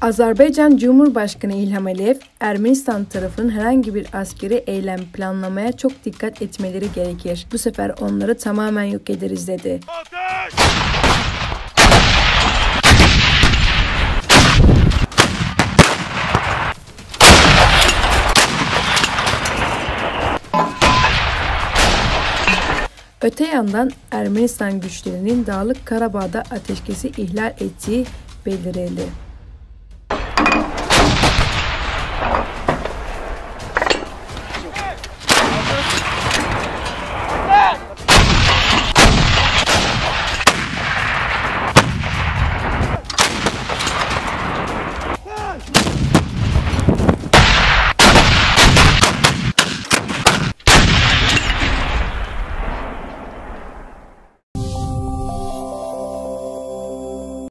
Azerbaycan Cumhurbaşkanı İlham Aliyev, Ermenistan tarafının herhangi bir askeri eylem planlamaya çok dikkat etmeleri gerekir. Bu sefer onları tamamen yok ederiz dedi. Ateş! Öte yandan Ermenistan güçlerinin Dağlık Karabağ'da ateşkesi ihlal ettiği belirtildi.